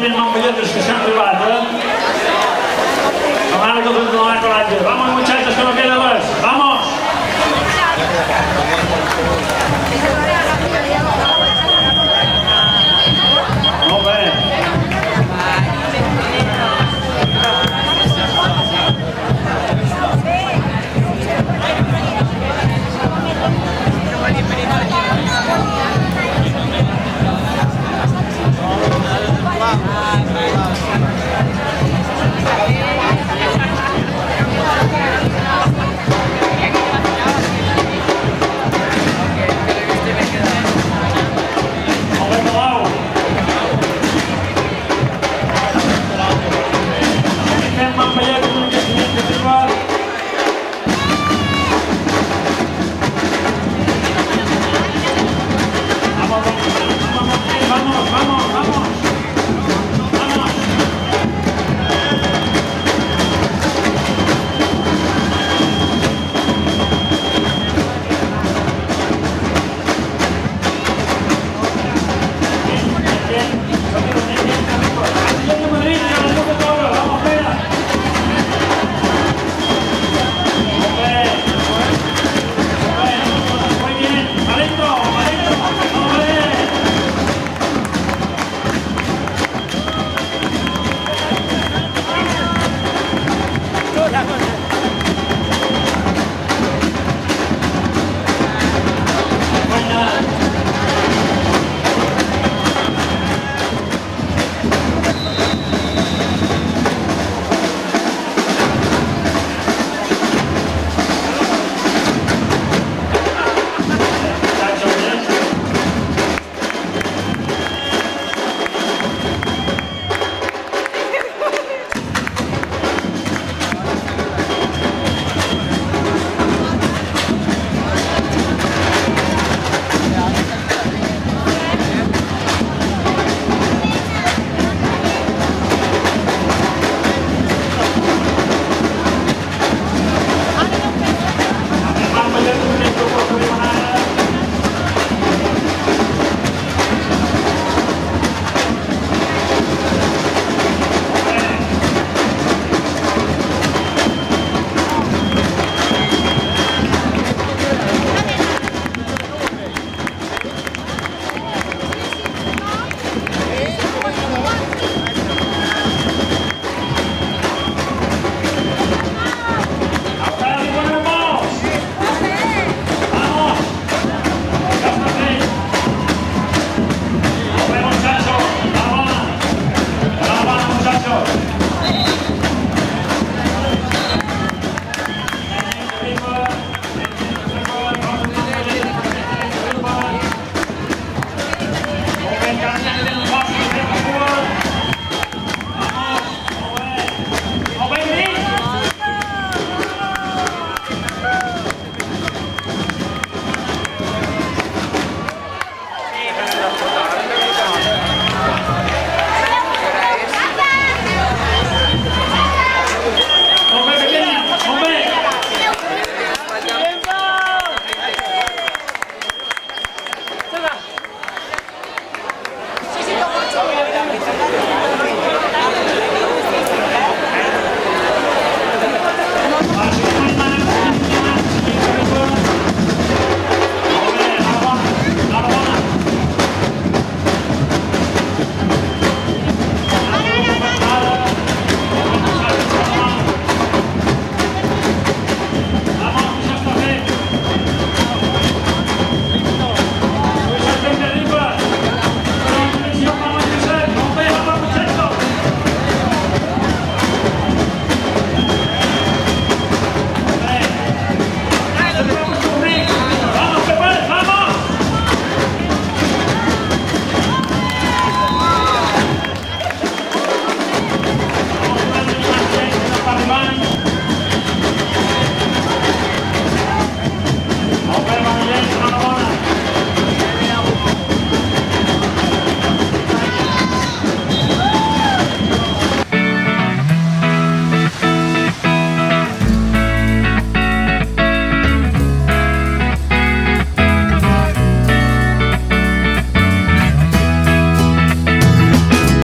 mismo medios de discussão privada. Tomar con el coraje. Vamos muchachos, que no queda más. Vamos.